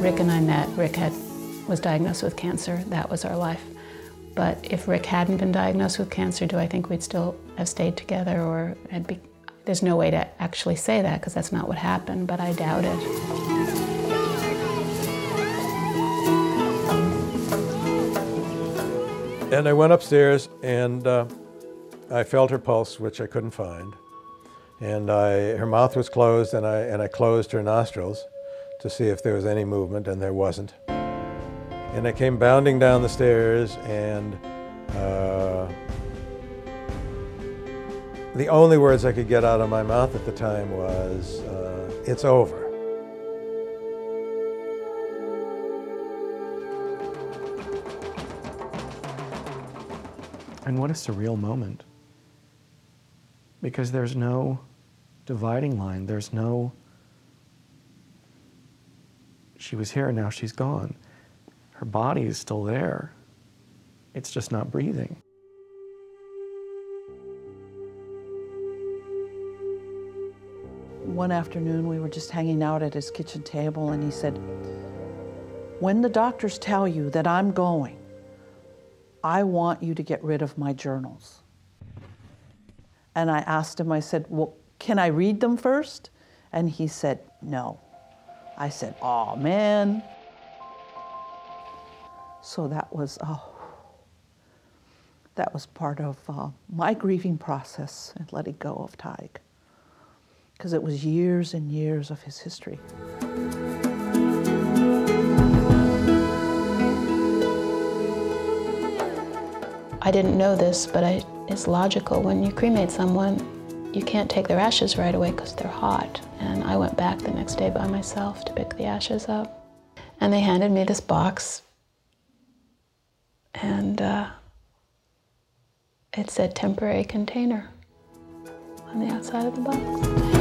Rick and I met, Rick had, was diagnosed with cancer. That was our life. But if Rick hadn't been diagnosed with cancer, do I think we'd still have stayed together or had be, there's no way to actually say that because that's not what happened, but I doubt it. And I went upstairs and uh, I felt her pulse, which I couldn't find. And I, her mouth was closed and I, and I closed her nostrils to see if there was any movement and there wasn't. And I came bounding down the stairs and uh, the only words I could get out of my mouth at the time was, uh, it's over. And what a surreal moment. Because there's no dividing line, there's no, she was here, and now she's gone. Her body is still there, it's just not breathing. One afternoon, we were just hanging out at his kitchen table, and he said, When the doctors tell you that I'm going, I want you to get rid of my journals. And I asked him, I said, Well, can I read them first? And he said, No. I said, Oh, man. So that was, oh, that was part of uh, my grieving process and letting go of Tig. Because it was years and years of his history. I didn't know this, but I, it's logical. When you cremate someone, you can't take their ashes right away because they're hot. And I went back the next day by myself to pick the ashes up. And they handed me this box. And uh, it said temporary container on the outside of the box.